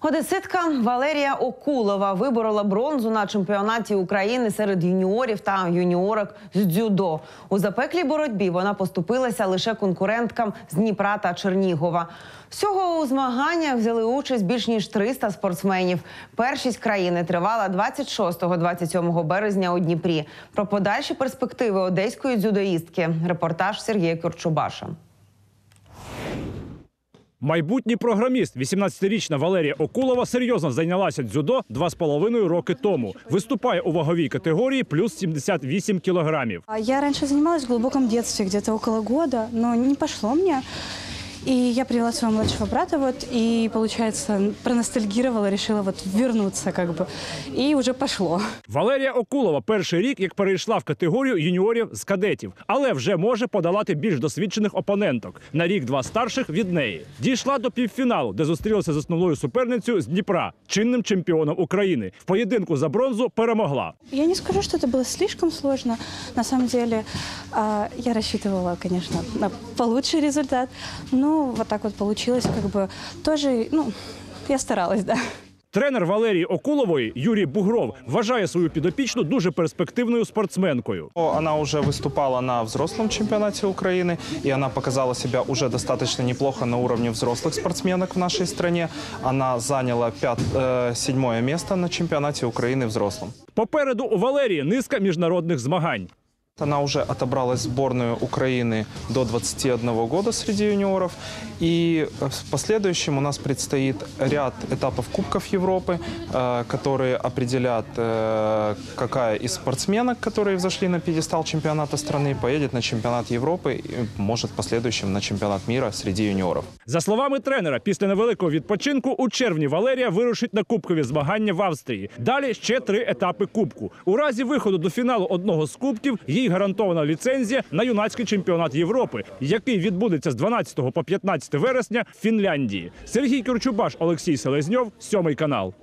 Одеситка Валерія Окулова виборола бронзу на чемпіонаті України серед юніорів та юніорок з дзюдо. У запеклій боротьбі вона поступилася лише конкуренткам з Дніпра та Чернігова. Всього у змаганнях взяли участь більш ніж 300 спортсменів. Першість країни тривала 26-27 березня у Дніпрі. Про подальші перспективи одеської дзюдоїстки. Репортаж Сергія Кюрчубаша. Майбутній програміст, 18-річна Валерія Окулова, серйозно зайнялася дзюдо два з половиною роки тому. Виступає у ваговій категорії плюс 78 кілограмів. Я раніше займалася в глибокому дитинстві, где-то около года, но не пошло мне. И я привела своего младшего брата, вот, и, получается, проностальгировала, решила вот вернуться, как бы, и уже пошло. Валерія Окулова перший рік як перейшла в категорію юніорів з кадетів, але вже може подолати більш досвідчених опоненток на рік-два старших від неї. Дійшла до півфіналу, де зустрілася з основною суперницею з Дніпра, чинним чемпіоном України. В поєдинку за бронзу перемогла. Я не скажу, что это было слишком сложно. На самом деле, а, я рассчитывала, конечно, на получший результат, но вот так вот получилось, как бы, тоже, ну, я старалась, да. Тренер Валерії Окулової Юрій Бугров вважає свою підопічну дуже перспективною спортсменкою. Она уже выступала на взрослом чемпионате Украины, и она показала себя уже достаточно неплохо на уровне взрослых спортсменок в нашей стране. Она заняла пят, э, седьмое место на чемпионате Украины взрослом. Попереду у Валерії низка міжнародних змагань. Она уже отобралась в сборную Украины до 21 года среди юниоров. И в последующем у нас предстоит ряд этапов Кубков Европы, э, которые определят, э, какая из спортсменок, которые взошли на пьедестал чемпионата страны, поедет на чемпионат Европы и может в последующем на чемпионат мира среди юниоров. За словами тренера, після невеликого відпочинку у червні Валерія вирушить на кубкові змагання в Австрії. Далі ще три етапи кубку. У разі виходу до фіналу одного з кубків їй гарантована ліцензія на юнацький чемпіонат Європи, який відбудеться з 12 по 15 вересня в Фінляндії. Сергій Кірчубаш, Олексій Селезньов, сьомий канал.